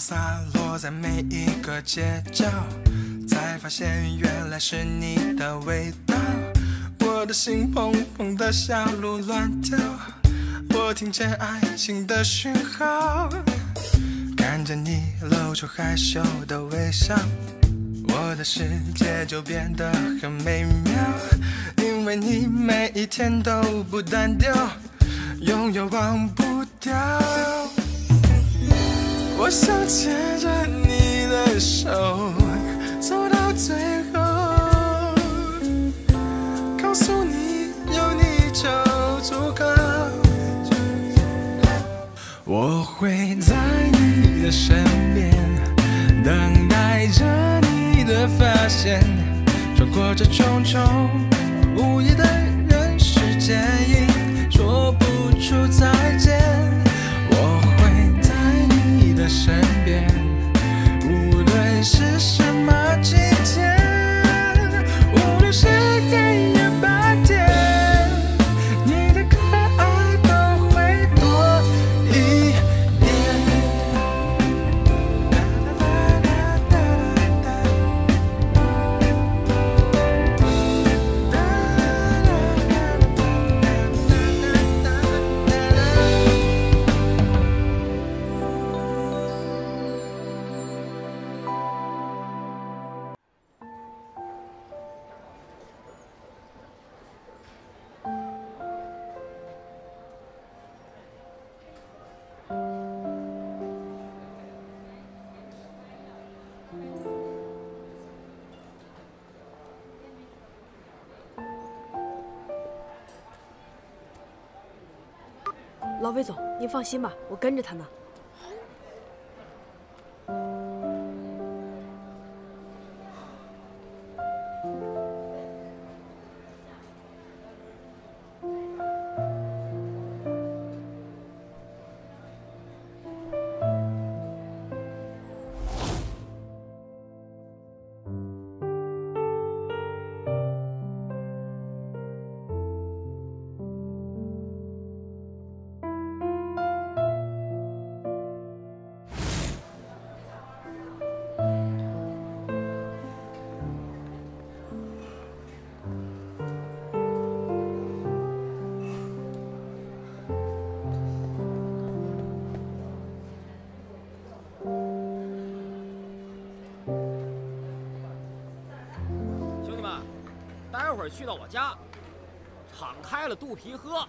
洒落在每一个街角，才发现原来是你的味道。我的心砰砰的小鹿乱跳，我听见爱情的讯号，看着你露出害羞的微笑，我的世界就变得很美妙，因为你每一天都不单调，永远忘不掉。我想牵着你的手走到最后，告诉你有你就足够。我会在你的身边，等待着你的发现，穿过这重重无意的人世间，说不出再见。谁魏总，您放心吧，我跟着他呢。去到我家，敞开了肚皮喝。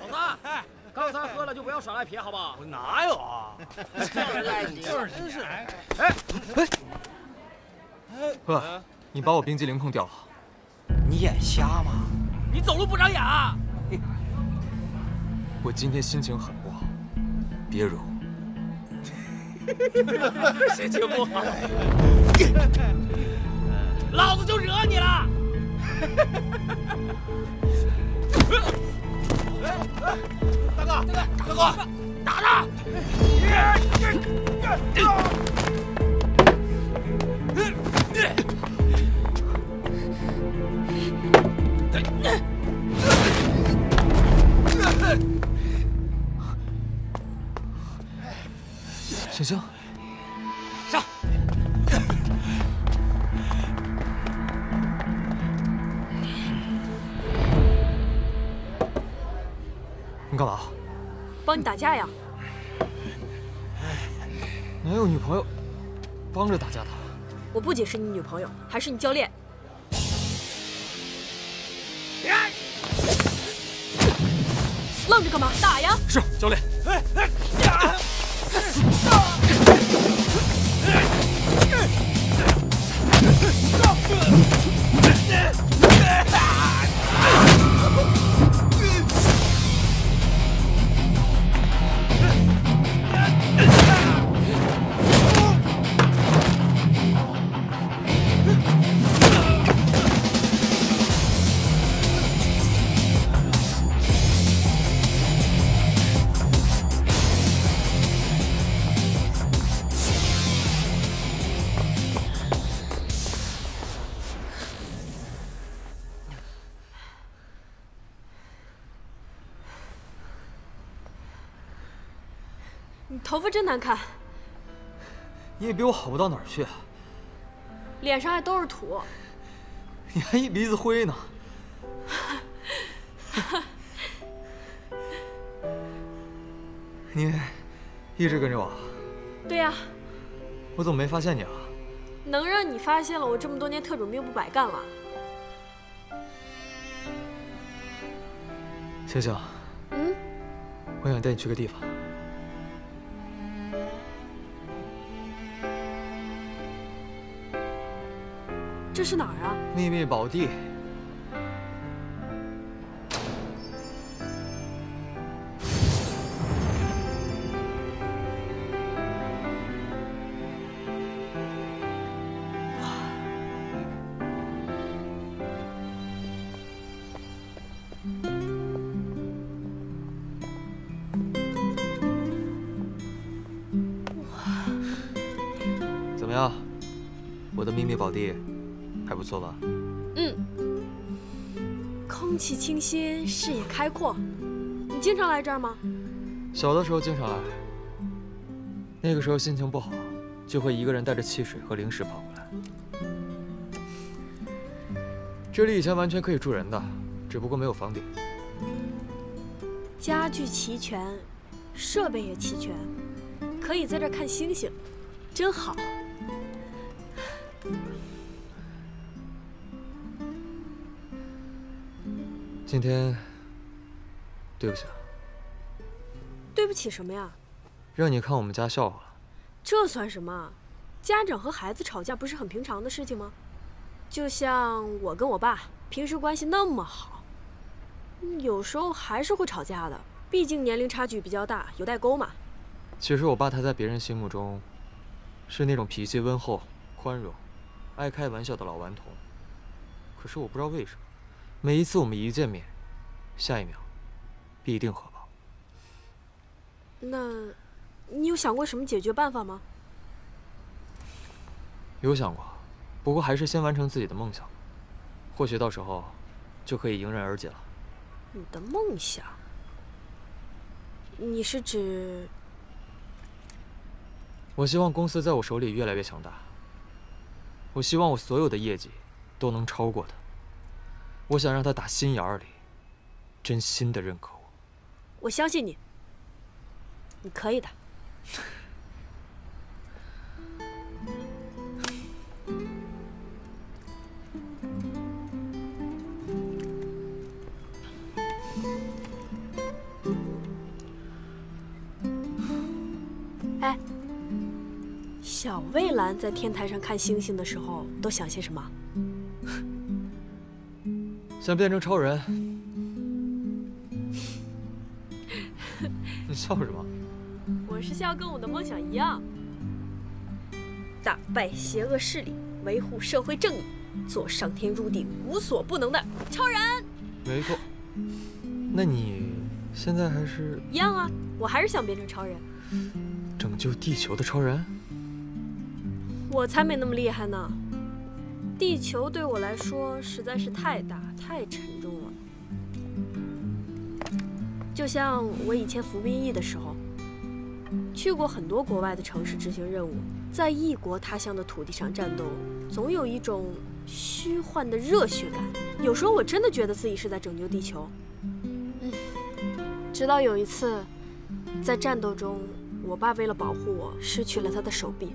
老三，哎，刚才喝了就不要耍赖皮，好不好？我哪有啊？就是赖皮，就是真是。哎哎哎，哥，你把我冰激凌碰掉了。你眼瞎吗？你走路不长眼啊？我今天心情很不好，别惹我。心情不好，老子就！大哥，大哥，打他！你干嘛？帮你打架呀？哪有女朋友帮着打架的？我不仅是你女朋友，还是你教练。愣着干嘛？打呀！是教练。你头发难看，你也比我好不到哪儿去，脸上还都是土。你还一鼻子灰呢。你一直跟着我？对呀。我怎么没发现你啊？能让你发现了，我这么多年特种兵不白干了？星星。嗯。我想带你去个地方。这是哪儿啊？秘密宝地。不错吧？嗯，空气清新，视野开阔。你经常来这儿吗？小的时候经常来。那个时候心情不好，就会一个人带着汽水和零食跑过来。这里以前完全可以住人的，只不过没有房顶。家具齐全，设备也齐全，可以在这看星星，真好。今天，对不起啊。对不起什么呀？让你看我们家笑话了。这算什么？家长和孩子吵架不是很平常的事情吗？就像我跟我爸平时关系那么好，有时候还是会吵架的。毕竟年龄差距比较大，有代沟嘛。其实我爸他在别人心目中，是那种脾气温厚、宽容、爱开玩笑的老顽童。可是我不知道为什么。每一次我们一见面，下一秒必定和好。那，你有想过什么解决办法吗？有想过，不过还是先完成自己的梦想。或许到时候就可以迎刃而解了。你的梦想？你是指？我希望公司在我手里越来越强大。我希望我所有的业绩都能超过他。我想让他打心眼儿里，真心的认可我。我相信你，你可以的。哎，小蔚蓝在天台上看星星的时候，都想些什么？想变成超人？你笑什么？我是笑跟我的梦想一样，打败邪恶势力，维护社会正义，做上天入地无所不能的超人。没错。那你现在还是一样啊？我还是想变成超人，拯救地球的超人。我才没那么厉害呢。地球对我来说实在是太大太沉重了，就像我以前服兵役的时候，去过很多国外的城市执行任务，在异国他乡的土地上战斗，总有一种虚幻的热血感。有时候我真的觉得自己是在拯救地球。直到有一次，在战斗中，我爸为了保护我，失去了他的手臂。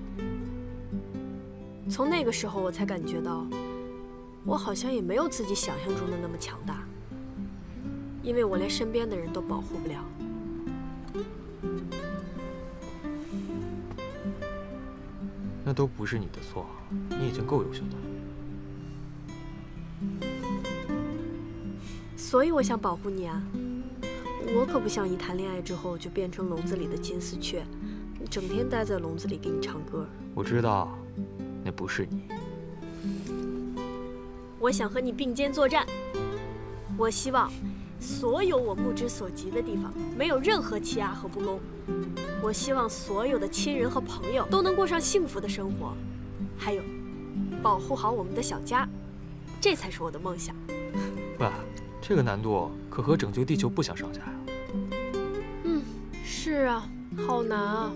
从那个时候，我才感觉到，我好像也没有自己想象中的那么强大，因为我连身边的人都保护不了。那都不是你的错，你已经够优秀的了。所以我想保护你啊！我可不想一谈恋爱之后就变成笼子里的金丝雀，整天待在笼子里给你唱歌。我知道。那不是你。我想和你并肩作战。我希望所有我目之所及的地方没有任何欺压和不公。我希望所有的亲人和朋友都能过上幸福的生活。还有，保护好我们的小家，这才是我的梦想。喂，这个难度可和拯救地球不相上下呀。嗯，是啊，好难啊。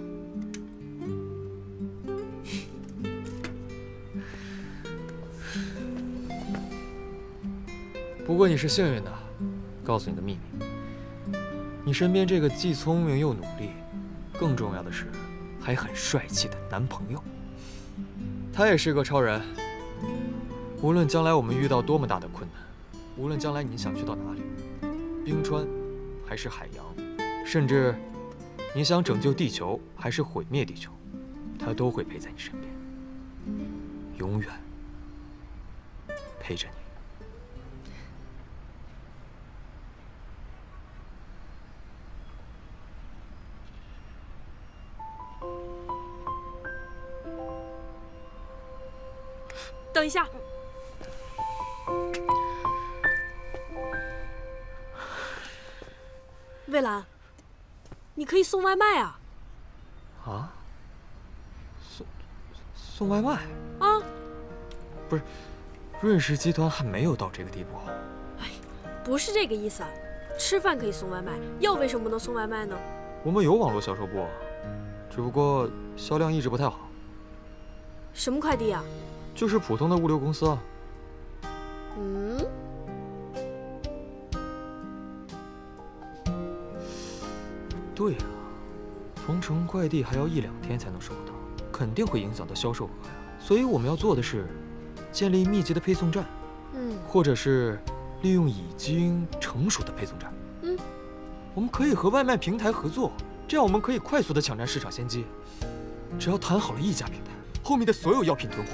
不过你是幸运的，告诉你个秘密，你身边这个既聪明又努力，更重要的是还很帅气的男朋友，他也是个超人。无论将来我们遇到多么大的困难，无论将来你想去到哪里，冰川，还是海洋，甚至你想拯救地球还是毁灭地球，他都会陪在你身边，永远陪着你。等一下，蔚蓝，你可以送外卖啊！啊？送送外卖？啊？不是，润石集团还没有到这个地步。哎，不是这个意思。吃饭可以送外卖，药为什么不能送外卖呢？我们有网络销售部，只不过销量一直不太好。什么快递啊？就是普通的物流公司啊。嗯。对啊，同城快递还要一两天才能收到，肯定会影响到销售额呀。所以我们要做的是，建立密集的配送站，嗯，或者是利用已经成熟的配送站，嗯，我们可以和外卖平台合作，这样我们可以快速的抢占市场先机。只要谈好了一家平台，后面的所有药品囤货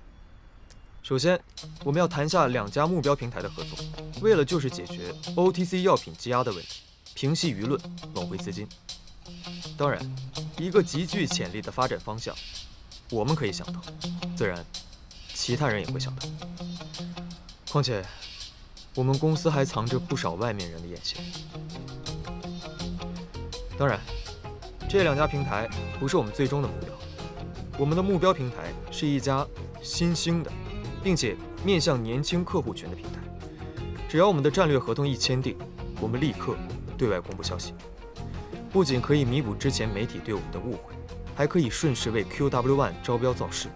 首先，我们要谈下两家目标平台的合作，为了就是解决 OTC 药品积压的问题，平息舆论，挽回资金。当然，一个极具潜力的发展方向，我们可以想到，自然，其他人也会想到。况且，我们公司还藏着不少外面人的眼线。当然，这两家平台不是我们最终的目标。我们的目标平台是一家新兴的，并且面向年轻客户群的平台。只要我们的战略合同一签订，我们立刻对外公布消息，不仅可以弥补之前媒体对我们的误会，还可以顺势为 QW One 招标造势。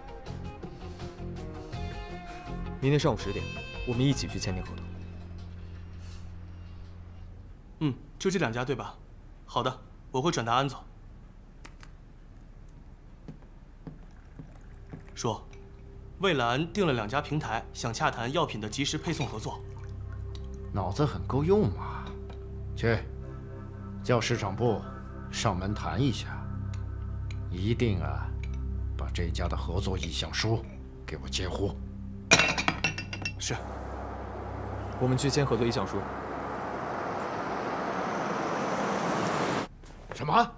明天上午十点，我们一起去签订合同。嗯，就这两家对吧？好的，我会转达安总。说，蔚蓝订了两家平台，想洽谈药品的及时配送合作。脑子很够用嘛，去，叫市场部上门谈一下，一定啊，把这家的合作意向书给我截胡。是。我们去签合作意向书。什么？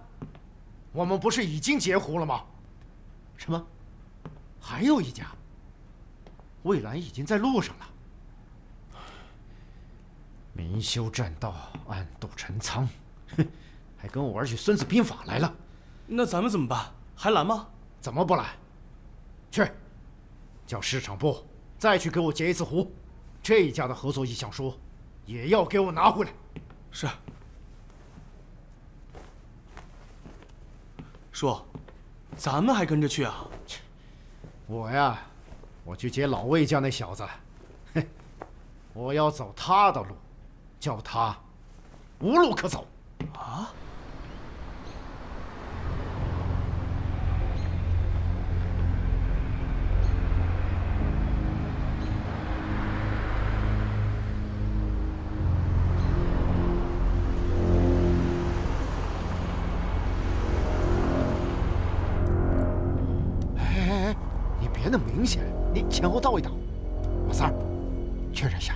我们不是已经截胡了吗？什么？还有一家，蔚蓝已经在路上了。明修栈道，暗度陈仓，哼，还跟我玩起《孙子兵法》来了。那咱们怎么办？还拦吗？怎么不拦？去，叫市场部再去给我截一次胡，这一家的合作意向书也要给我拿回来。是。叔，咱们还跟着去啊？我呀，我去接老魏家那小子，哼，我要走他的路，叫他无路可走。啊？别那么明显，你前后倒一倒。老三儿，确认一下。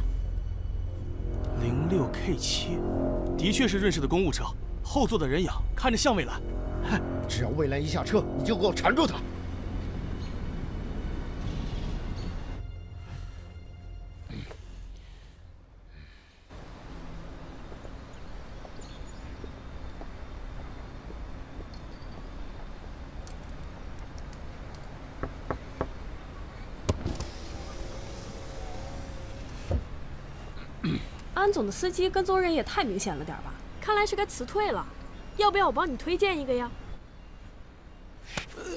零六 K 七，的确是润饰的公务车，后座的人影看着像蔚蓝。哼，只要蔚蓝一下车，你就给我缠住他。安总的司机跟踪人也太明显了点吧？看来是该辞退了。要不要我帮你推荐一个呀？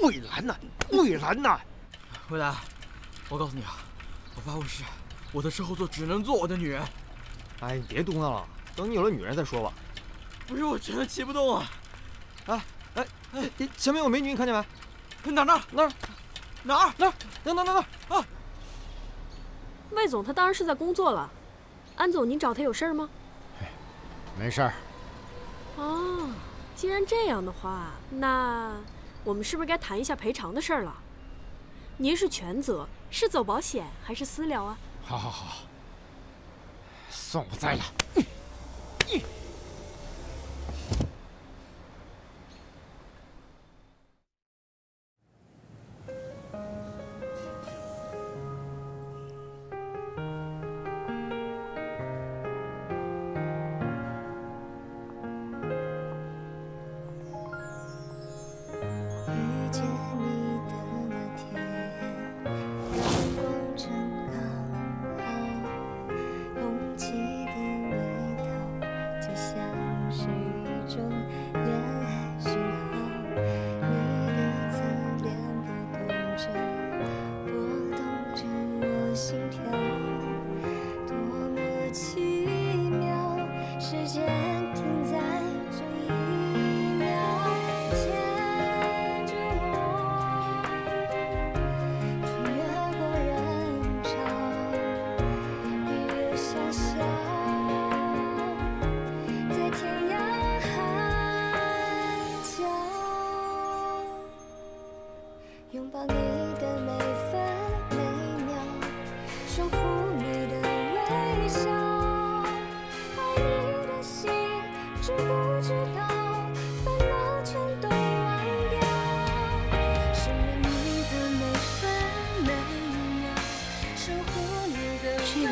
魏兰呐，魏兰呐！魏兰，我告诉你啊，我发过誓，我的车后座只能坐我的女人。哎，你别嘟囔了，等你有了女人再说吧。不是，我真的骑不动啊！哎哎哎，前面有美女，你看见没？哪哪哪哪哪哪哪哪哪啊！魏总他当然是在工作了。安总，您找他有事儿吗？没事儿。哦，既然这样的话，那我们是不是该谈一下赔偿的事儿了？您是全责，是走保险还是私了啊？好好好，算我栽了。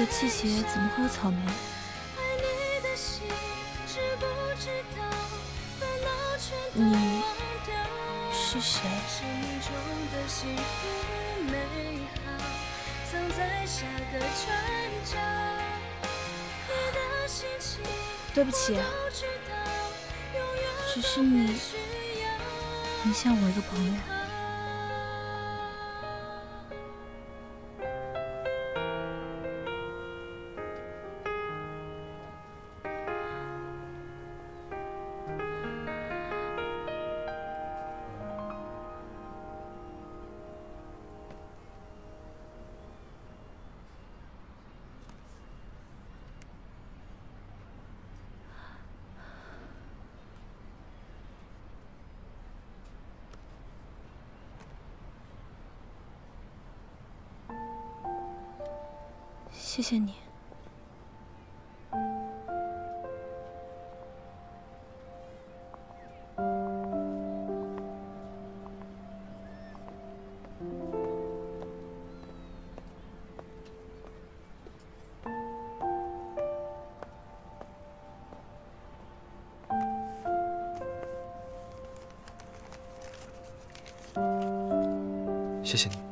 季节怎么会有草莓？你是谁？对不起，只是你，你像我一个朋友。谢谢你。谢谢你。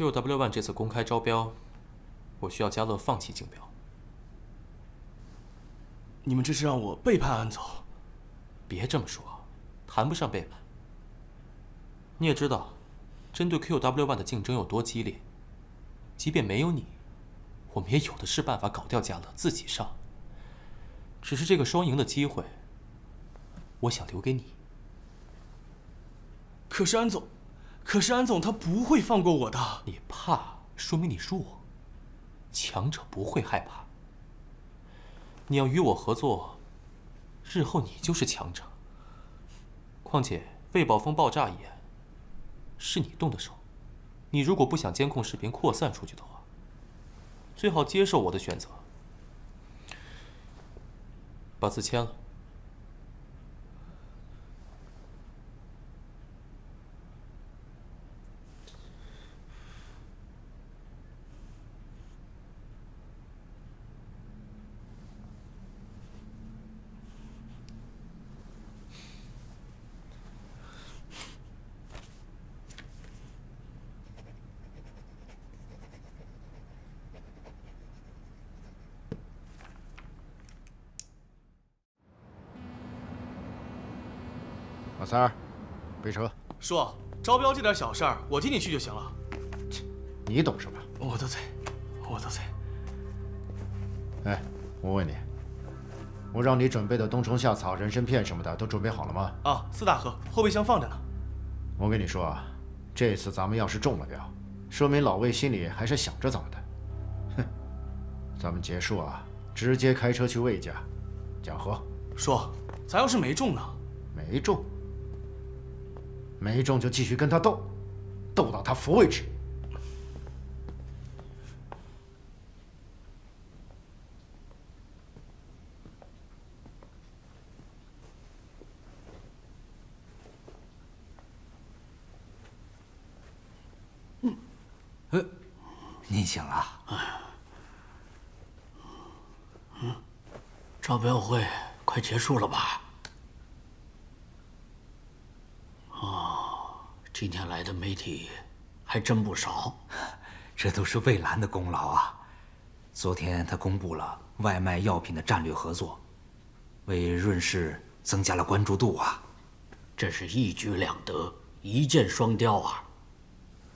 Q W One 这次公开招标，我需要嘉乐放弃竞标。你们这是让我背叛安总？别这么说，谈不上背叛。你也知道，针对 Q W One 的竞争有多激烈，即便没有你，我们也有的是办法搞掉嘉乐，自己上。只是这个双赢的机会，我想留给你。可是安总。可是安总他不会放过我的。你怕，说明你弱。强者不会害怕。你要与我合作，日后你就是强者。况且魏宝峰爆炸一案是你动的手，你如果不想监控视频扩散出去的话，最好接受我的选择，把字签了。三儿，备车。叔，招标这点小事儿，我替你去就行了。切你懂什么？我的罪，我的罪。哎，我问你，我让你准备的冬虫夏草、人参片什么的都准备好了吗？啊，四大盒，后备箱放着呢。我跟你说啊，这次咱们要是中了标，说明老魏心里还是想着咱们的。哼，咱们结束啊，直接开车去魏家讲和。叔，咱要是没中呢？没中，没中就继续跟他斗，斗到他服为止。您醒了？嗯，招标会快结束了吧？今天来的媒体还真不少。这都是魏兰的功劳啊！昨天他公布了外卖药品的战略合作，为润氏增加了关注度啊！这是一举两得，一箭双雕啊！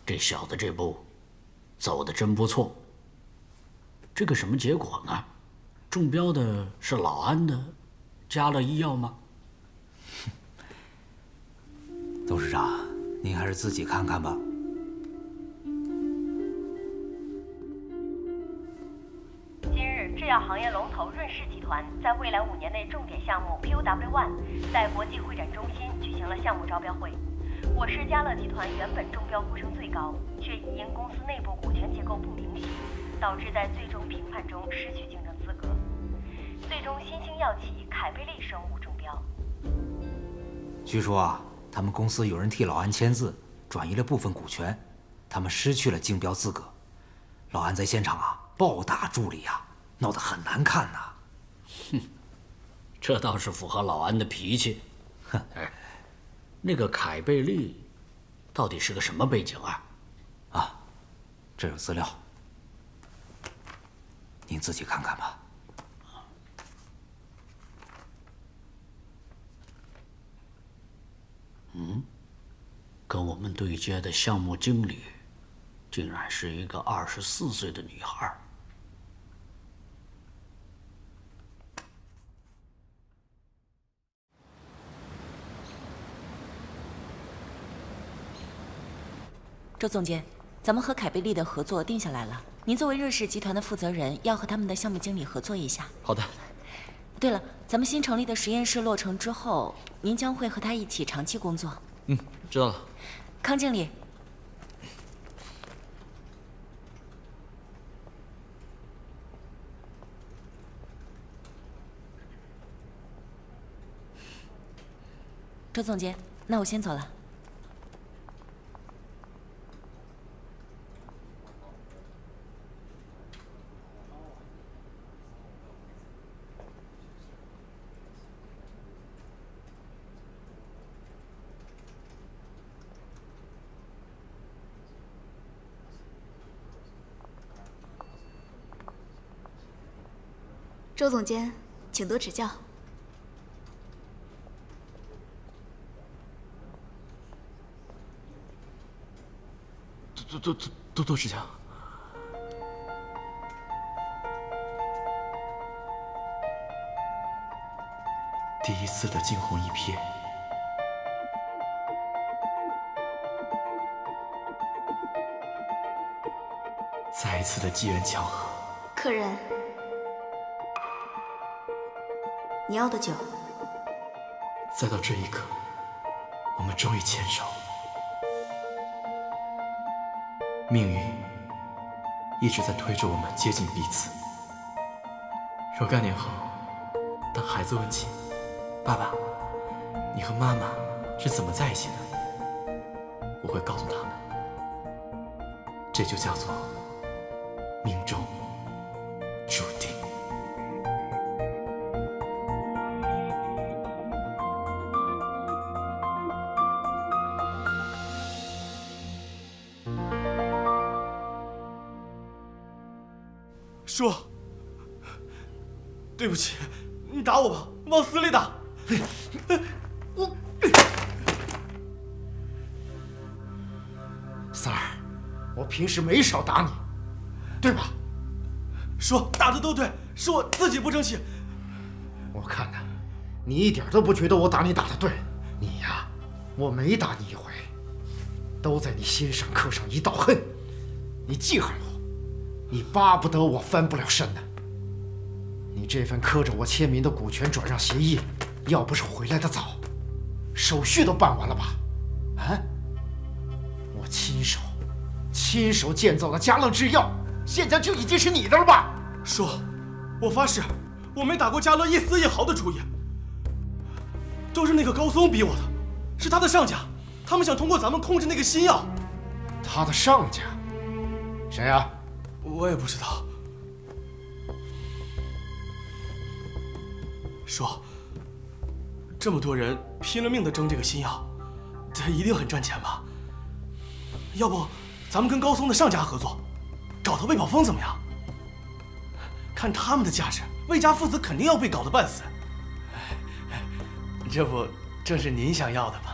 这小子这步。走的真不错。这个什么结果呢？中标的是老安的加乐医药吗？董事长，您还是自己看看吧。今日，制药行业龙头润氏集团在未来五年内重点项目 POW One 在国际会展中心举行了项目招标会。我市嘉乐集团原本中标呼声最高，却因公司内部股权结构不明晰，导致在最终评判中失去竞争资格。最终，新兴药企凯贝利生物中标。据说啊，他们公司有人替老安签字，转移了部分股权，他们失去了竞标资格。老安在现场啊，暴打助理啊，闹得很难看呐。哼，这倒是符合老安的脾气。哼。那个凯贝利，到底是个什么背景啊？啊，这有资料，您自己看看吧。嗯，跟我们对接的项目经理，竟然是一个二十四岁的女孩。周总监，咱们和凯贝利的合作定下来了。您作为瑞士集团的负责人，要和他们的项目经理合作一下。好的。对了，咱们新成立的实验室落成之后，您将会和他一起长期工作。嗯，知道了。康经理，周总监，那我先走了。周总监，请多指教。多多多多多指教。第一次的惊鸿一瞥，再一次的机缘巧合。客人。你要的酒。再到这一刻，我们终于牵手。命运一直在推着我们接近彼此。若干年后，当孩子问起爸爸，你和妈妈是怎么在一起的，我会告诉他们，这就叫做叔，对不起，你打我吧，往死里打！我三儿，我平时没少打你，对吧？叔打的都对，是我自己不争气。我看呐，你一点都不觉得我打你打的对，你呀，我没打你一回，都在你心上刻上一道恨，你记恨。你巴不得我翻不了身呢。你这份刻着我签名的股权转让协议，要不是回来的早，手续都办完了吧？啊？我亲手亲手建造的嘉乐制药，现在就已经是你的了吧？叔，我发誓，我没打过嘉乐一丝一毫的主意，都是那个高松逼我的，是他的上家，他们想通过咱们控制那个新药。他的上家？谁呀？我也不知道。说，这么多人拼了命的争这个新药，他一定很赚钱吧？要不，咱们跟高松的上家合作，搞他魏宝峰怎么样？看他们的架势，魏家父子肯定要被搞得半死。这不正是您想要的吗？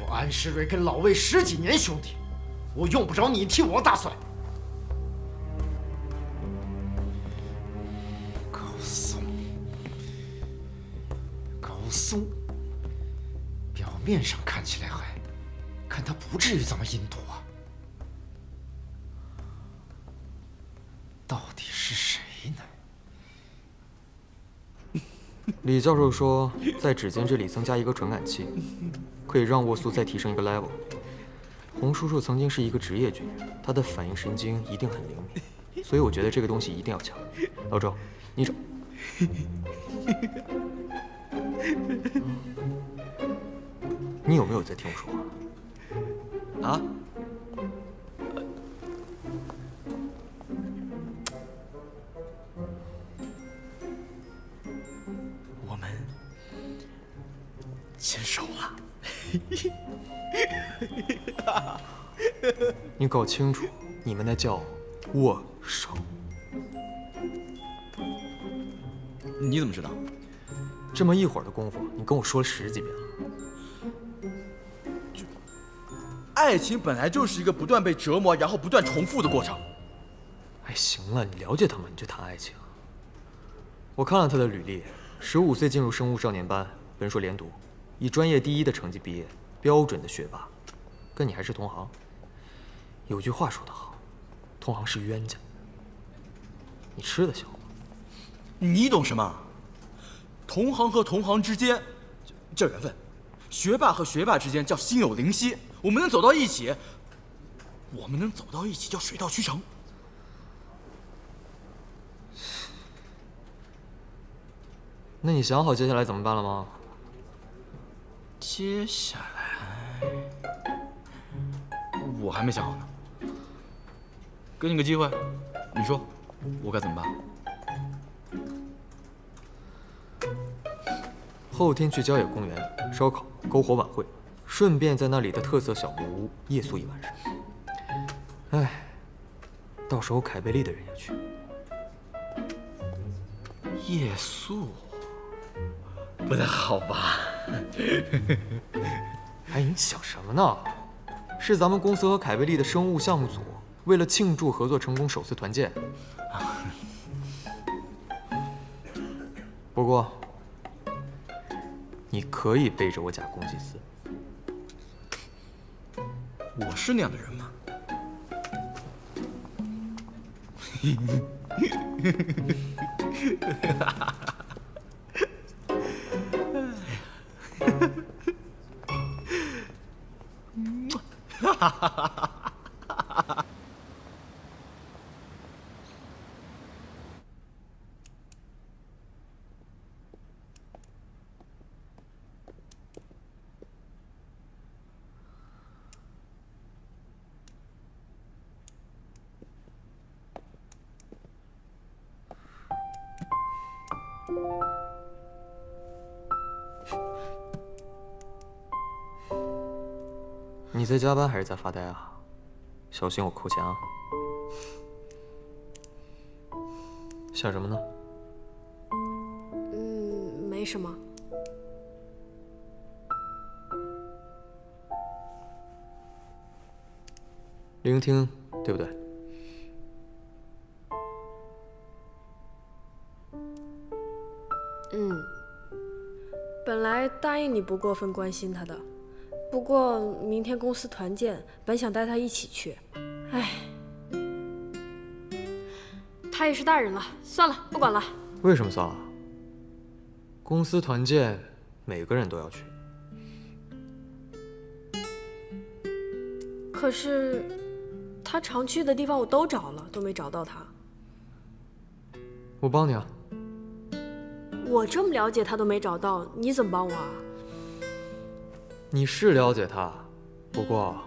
我安世瑞跟老魏十几年兄弟，我用不着你替我打算。高松，高松，表面上看起来还，看他不至于这么阴毒啊。到底是谁呢？李教授说，在指尖这里增加一个传感器，可以让沃素再提升一个 level。洪叔叔曾经是一个职业军人，他的反应神经一定很灵敏，所以我觉得这个东西一定要抢。老周，你找。你有没有在听我说话？啊？我们牵手了。你搞清楚，你们那叫握手。你怎么知道？这么一会儿的功夫，你跟我说了十几遍了。爱情本来就是一个不断被折磨，然后不断重复的过程。哎，行了，你了解他吗？你就谈爱情。我看了他的履历，十五岁进入生物少年班，本硕连读，以专业第一的成绩毕业，标准的学霸，跟你还是同行。有句话说得好，同行是冤家。你吃得消吗？你懂什么？同行和同行之间叫缘分，学霸和学霸之间叫心有灵犀。我们能走到一起，我们能走到一起叫水到渠成。那你想好接下来怎么办了吗？接下来我还没想好呢。给你个机会，你说我该怎么办？后天去郊野公园烧烤、篝火晚会，顺便在那里的特色小木屋夜宿一晚上。哎，到时候凯贝利的人也去。夜宿不太好吧？哎，你想什么呢？是咱们公司和凯贝利的生物项目组为了庆祝合作成功首次团建。不过，你可以背着我假公济私。我是那样的人吗？哈哈哈哈哈！在加班还是在发呆啊？小心我扣钱啊！想什么呢？嗯，没什么。聆听，对不对？嗯，本来答应你不过分关心他的，不过明天公司团建，本想带他一起去，唉，他也是大人了，算了，不管了。为什么算了？公司团建，每个人都要去。可是，他常去的地方我都找了，都没找到他。我帮你啊。我这么了解他都没找到，你怎么帮我啊？你是了解他，不过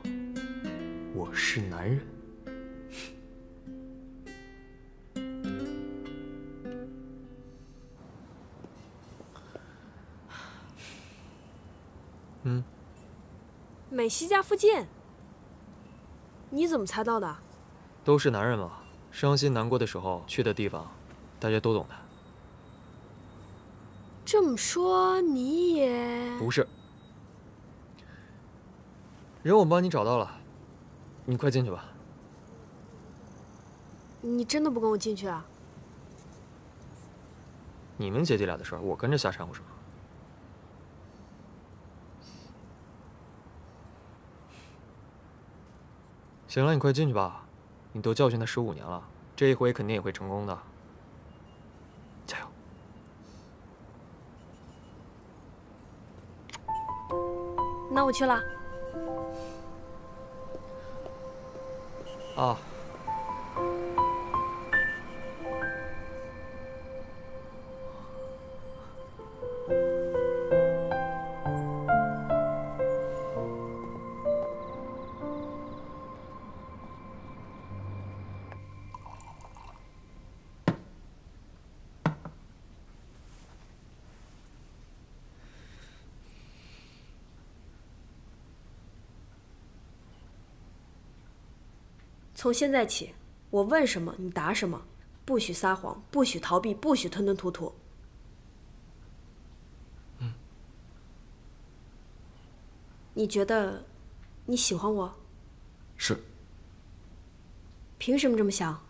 我是男人。嗯，美西家附近。你怎么猜到的？都是男人嘛，伤心难过的时候去的地方，大家都懂的。这么说你也不是？人我帮你找到了，你快进去吧。你真的不跟我进去啊？你们姐弟俩的事儿，我跟着瞎掺和什么？行了，你快进去吧。你都教训他十五年了，这一回肯定也会成功的。加油！那我去了。啊。从现在起，我问什么你答什么，不许撒谎，不许逃避，不许吞吞吐吐。嗯。你觉得你喜欢我？是。凭什么这么想？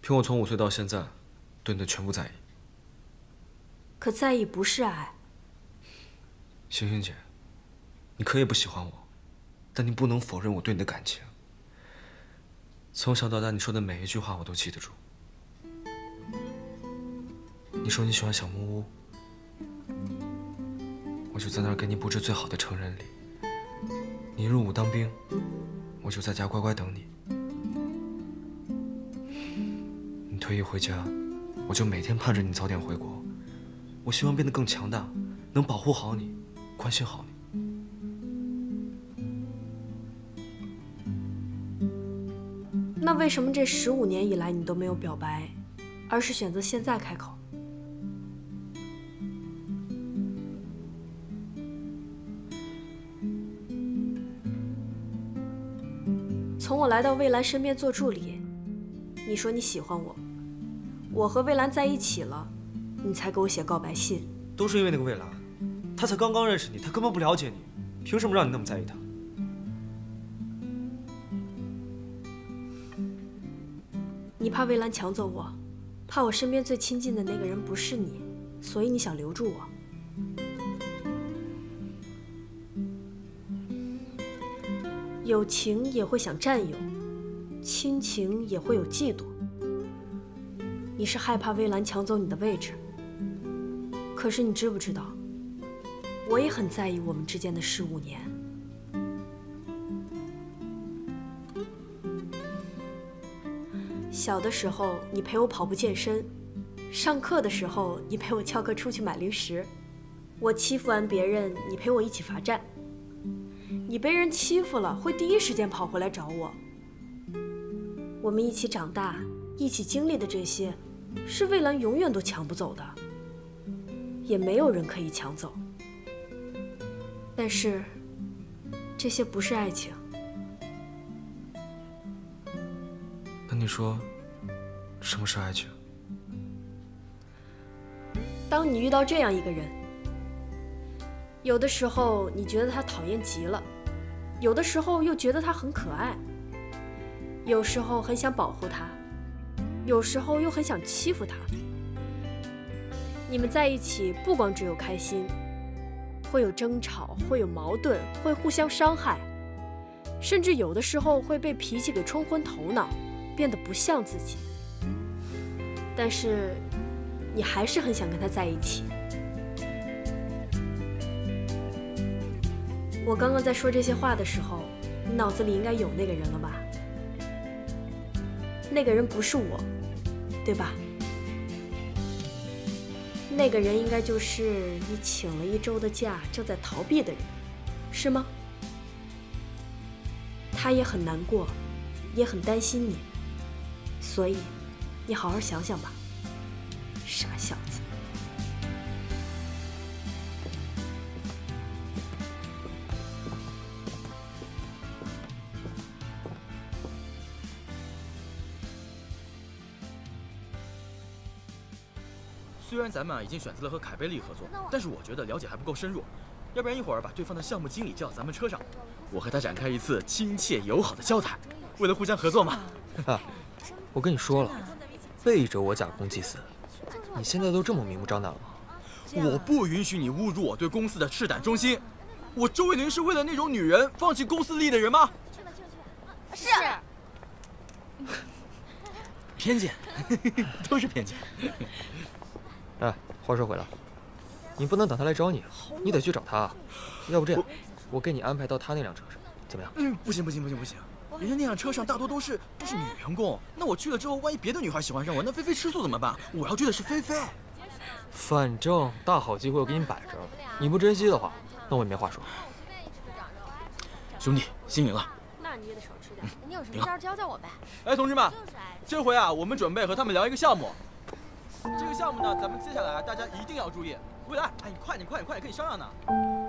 凭我从五岁到现在对你的全部在意。可在意不是爱。星星姐，你可以不喜欢我，但你不能否认我对你的感情。从小到大，你说的每一句话我都记得住。你说你喜欢小木屋，我就在那儿给你布置最好的成人礼。你入伍当兵，我就在家乖乖等你。你退役回家，我就每天盼着你早点回国。我希望变得更强大，能保护好你，关心好你。为什么这十五年以来你都没有表白，而是选择现在开口？从我来到蔚蓝身边做助理，你说你喜欢我，我和蔚蓝在一起了，你才给我写告白信。都是因为那个蔚蓝，他才刚刚认识你，他根本不了解你，凭什么让你那么在意他？你怕蔚蓝抢走我，怕我身边最亲近的那个人不是你，所以你想留住我。友情也会想占有，亲情也会有嫉妒。你是害怕蔚蓝抢走你的位置，可是你知不知道，我也很在意我们之间的十五年。小的时候，你陪我跑步健身；上课的时候，你陪我翘课出去买零食；我欺负完别人，你陪我一起罚站。你被人欺负了，会第一时间跑回来找我。我们一起长大，一起经历的这些，是蔚蓝永远都抢不走的，也没有人可以抢走。但是，这些不是爱情。那你说？什么是爱情？当你遇到这样一个人，有的时候你觉得他讨厌极了，有的时候又觉得他很可爱，有时候很想保护他，有时候又很想欺负他。你们在一起不光只有开心，会有争吵，会有矛盾，会互相伤害，甚至有的时候会被脾气给冲昏头脑，变得不像自己。但是，你还是很想跟他在一起。我刚刚在说这些话的时候，你脑子里应该有那个人了吧？那个人不是我，对吧？那个人应该就是你请了一周的假，正在逃避的人，是吗？他也很难过，也很担心你，所以你好好想想吧，傻小子。虽然咱们啊已经选择了和凯贝利合作，但是我觉得了解还不够深入，要不然一会儿把对方的项目经理叫到咱们车上，我和他展开一次亲切友好的交谈，为了互相合作嘛。啊，我跟你说了，背着我假公济私，你现在都这么明目张胆了吗？我不允许你侮辱我对公司的赤胆忠心。我周卫林是为了那种女人放弃公司利益的人吗？是。偏见，都是偏见。哎，话说回来，你不能等他来找你，你得去找他。要不这样，我给你安排到他那辆车上，怎么样？嗯，不行不行不行不行，人家那辆车上大多都是都是女员工，那我去了之后，万一别的女孩喜欢上我，那菲菲吃醋怎么办？我要追的是菲菲。反正大好机会我给你摆着了，你不珍惜的话，那我也没话说。兄弟，心领了。那你也得少吃点。你有什么招教教我呗？哎，同志们，这回啊，我们准备和他们聊一个项目。这个项目呢，咱们接下来大家一定要注意。未来，哎，你快点，快点，快点，跟你商量呢。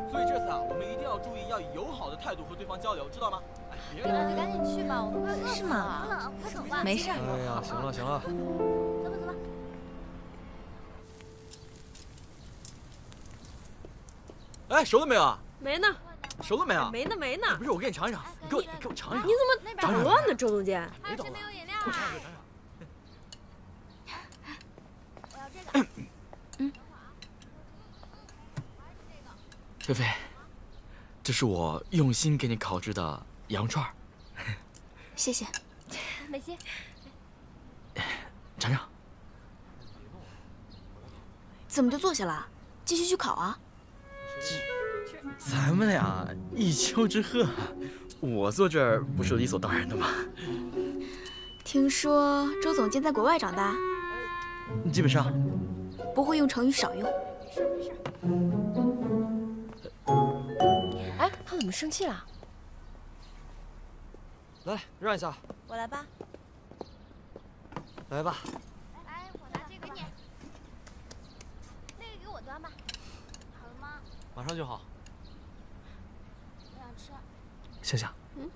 所以这次啊，我们一定要注意，要以友好的态度和对方交流，知道吗？哎，别你们就赶紧去吧，我都快饿死了。是吗？好冷，快走吧。没事。哎呀，行了行了。走吧走吧。哎，熟了没有啊？没呢。熟了没有？没呢没呢。不是，我给你尝一尝，你给我，你给我尝一尝。你怎么打乱呢，周总监？没有饮料啊？给我尝尝，尝一尝。我要这个。菲菲，这是我用心给你烤制的羊串。谢谢。美心。尝尝。怎么就坐下了？继续去烤啊！咱们俩一丘之貉，我坐这儿不是理所当然的吗？听说周总监在国外长大，基本上不会用成语少用。没事哎，他么生气了？来，让一下。我来吧。来吧。来，我拿这个给你。那个给我端吧。好了吗？马上就好。我想吃。想想。嗯。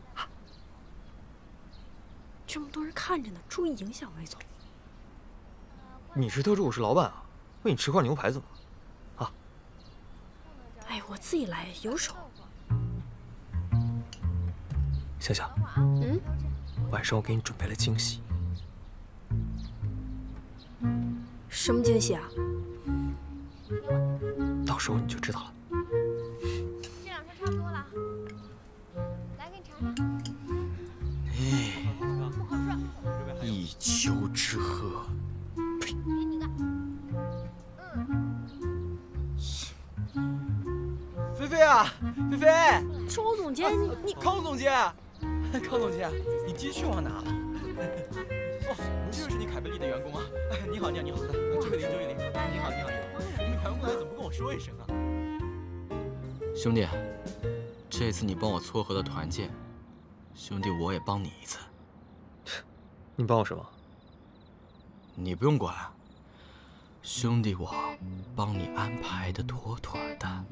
这么多人看着呢，注意影响魏总。你是特助，我是老板啊，喂你吃块牛排怎么？啊？哎，我自己来，有手。想想。嗯。晚上我给你准备了惊喜。什么惊喜啊？到时候你就知道了。这两串差不多了，来给你尝尝。哎，一丘之貉。给你个。嗯。菲菲啊，菲菲！周总监，你你康总监，康总监，你继续往哪了？哦，这就是你凯贝利的员工啊！哎，你好，你好，你好，周玉林，周玉林，你好，你好，你好，你员工来怎么不跟我说一声啊？兄弟，这次你帮我撮合了团建，兄弟我也帮你一次。你帮我什么？你不用管，兄弟我帮你安排的妥妥的。